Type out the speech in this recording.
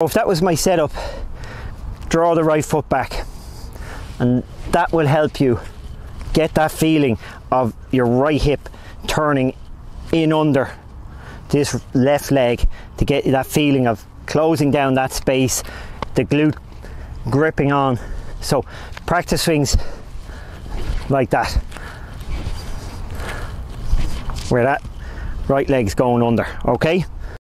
If that was my setup, draw the right foot back and that will help you get that feeling of your right hip turning in under this left leg to get that feeling of closing down that space, the glute gripping on. So practice swings like that, where that right leg's going under, okay?